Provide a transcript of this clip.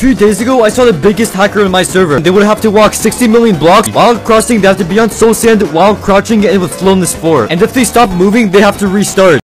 few days ago, I saw the biggest hacker in my server. They would have to walk 60 million blocks. While crossing, they have to be on soul sand while crouching and with slowness 4. And if they stop moving, they have to restart.